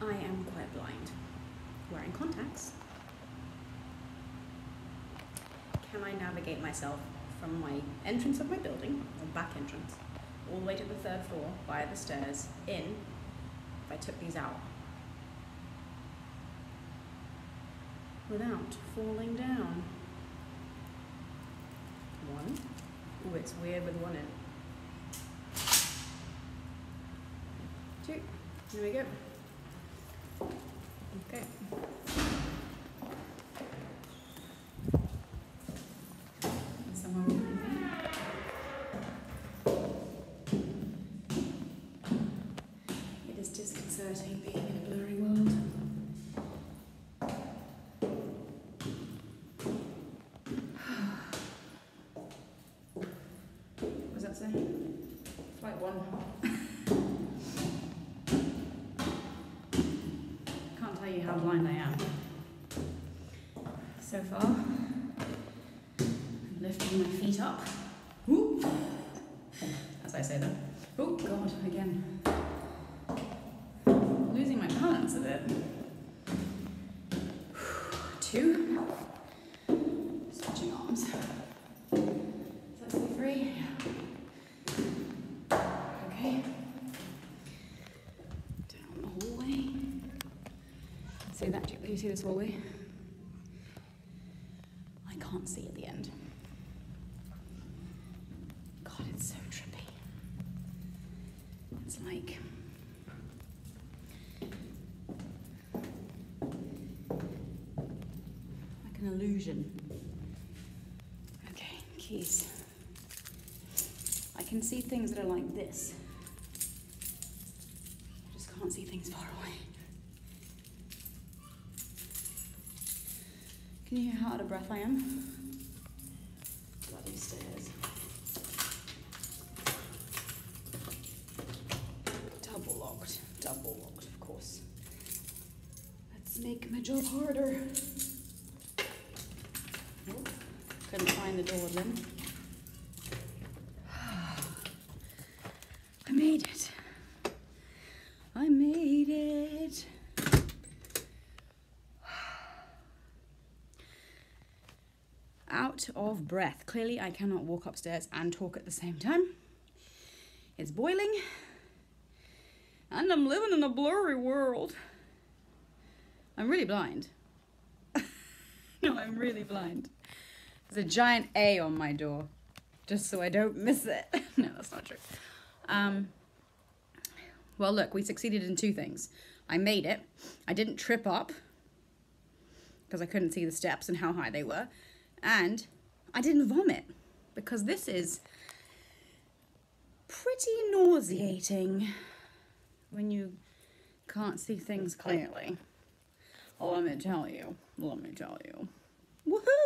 I am quite blind. Wearing contacts. Can I navigate myself from my entrance of my building, or back entrance, all the way to the third floor via the stairs, in, if I took these out? Without falling down. One. Oh, it's weird with one in. Two. There we go. 13 being in a blurry world. what does that say? Flight one. Can't tell you how blind I am. So far, I'm lifting my feet up. Ooh. As I say that. Oh God, again bit. Two. Stretching arms. Is that three? Okay. Down the hallway. See that? Do you see this hallway? I can't see at the end. God, it's so trippy. It's like. An illusion. Okay, keys. I can see things that are like this. I just can't see things far away. Can you hear how out of breath I am? Bloody stairs. Double locked. Double locked, of course. Let's make my job harder. Couldn't find the door then. I made it. I made it. Out of breath. Clearly, I cannot walk upstairs and talk at the same time. It's boiling. And I'm living in a blurry world. I'm really blind. no, I'm really blind. There's a giant A on my door, just so I don't miss it. no, that's not true. Um, well, look, we succeeded in two things. I made it. I didn't trip up because I couldn't see the steps and how high they were. And I didn't vomit because this is pretty nauseating when you can't see things clearly. Let me tell you. Let me tell you. Woohoo!